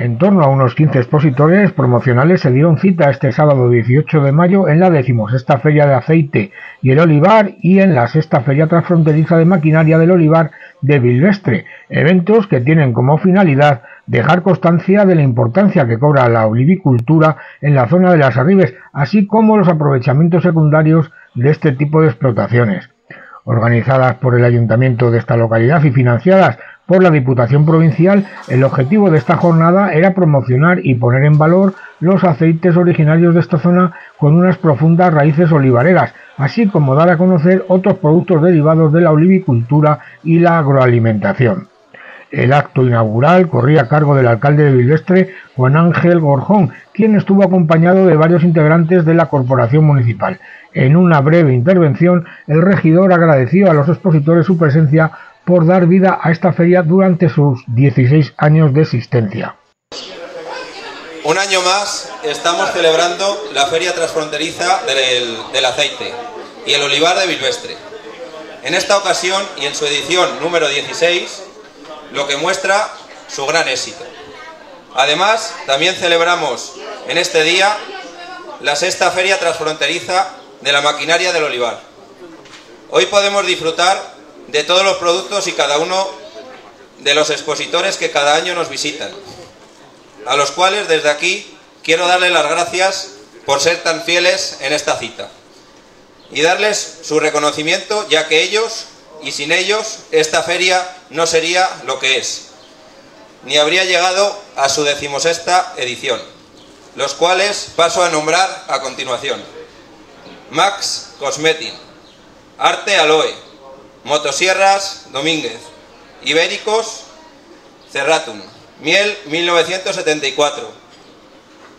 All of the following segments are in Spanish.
En torno a unos 15 expositores promocionales se dieron cita este sábado 18 de mayo en la decimosexta Feria de Aceite y el Olivar y en la sexta Feria Transfronteriza de Maquinaria del Olivar de Bilvestre, eventos que tienen como finalidad dejar constancia de la importancia que cobra la olivicultura en la zona de las Arribes, así como los aprovechamientos secundarios de este tipo de explotaciones. Organizadas por el ayuntamiento de esta localidad y financiadas por la Diputación Provincial, el objetivo de esta jornada era promocionar y poner en valor los aceites originarios de esta zona con unas profundas raíces olivareras, así como dar a conocer otros productos derivados de la olivicultura y la agroalimentación. El acto inaugural corría a cargo del alcalde de Bilvestre, Juan Ángel Gorjón, quien estuvo acompañado de varios integrantes de la corporación municipal. En una breve intervención, el regidor agradeció a los expositores su presencia por dar vida a esta feria durante sus 16 años de existencia. Un año más estamos celebrando la Feria Transfronteriza del, Aceite y el Olivar de Bilvestre. En esta ocasión y en su edición número 16, lo que muestra su gran éxito. Además, también celebramos en este día la sexta Feria Transfronteriza de la Maquinaria del Olivar. Hoy podemos disfrutar de todos los productos y cada uno de los expositores que cada año nos visitan, a los cuales desde aquí quiero darles las gracias por ser tan fieles en esta cita y darles su reconocimiento ya que ellos y sin ellos esta feria no sería lo que es, ni habría llegado a su decimosexta edición, los cuales paso a nombrar a continuación. Max Cosmetin, Arte Aloe, Motosierras Domínguez, Ibéricos Cerratum, Miel 1974,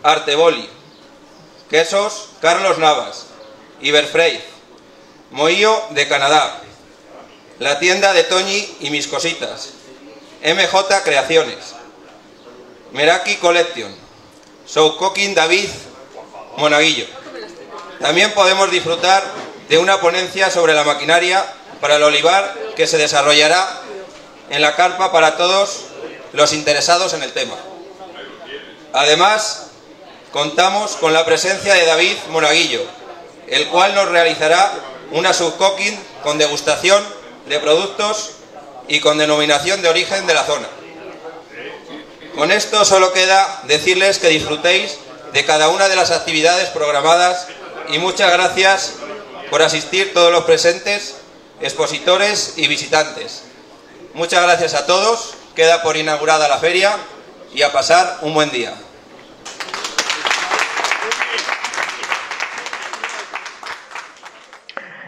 Arteboli, Quesos Carlos Navas, Iberfrey, Moillo de Canadá, La tienda de Toñi y mis cositas, MJ Creaciones, Meraki Collection, Show Cooking David Monaguillo. También podemos disfrutar de una ponencia sobre la maquinaria para el olivar que se desarrollará en la carpa para todos los interesados en el tema. Además, contamos con la presencia de David Monaguillo, el cual nos realizará una subcooking con degustación de productos y con denominación de origen de la zona. Con esto solo queda decirles que disfrutéis de cada una de las actividades programadas y muchas gracias por asistir todos los presentes expositores y visitantes. Muchas gracias a todos, queda por inaugurada la feria y a pasar un buen día.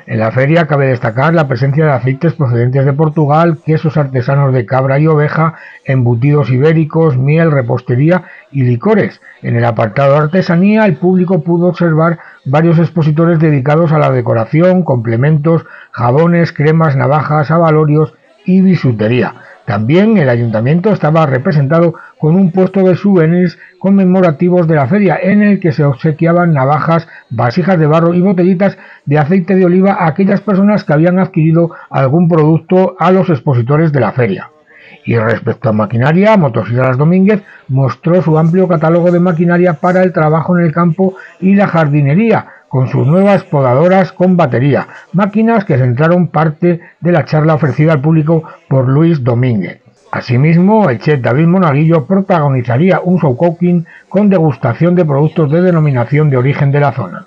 En la feria cabe destacar la presencia de aceites procedentes de Portugal, quesos artesanos de cabra y oveja, embutidos ibéricos, miel, repostería y licores. En el apartado de artesanía, el público pudo observar varios expositores dedicados a la decoración, complementos, jabones, cremas, navajas, avalorios y bisutería. También el ayuntamiento estaba representado con un puesto de souvenirs conmemorativos de la feria en el que se obsequiaban navajas, vasijas de barro y botellitas de aceite de oliva a aquellas personas que habían adquirido algún producto a los expositores de la feria. Y respecto a maquinaria, Motosierras Domínguez mostró su amplio catálogo de maquinaria para el trabajo en el campo y la jardinería, con sus nuevas podadoras con batería, máquinas que centraron parte de la charla ofrecida al público por Luis Domínguez. Asimismo, el chef David Monaguillo protagonizaría un show cooking con degustación de productos de denominación de origen de la zona.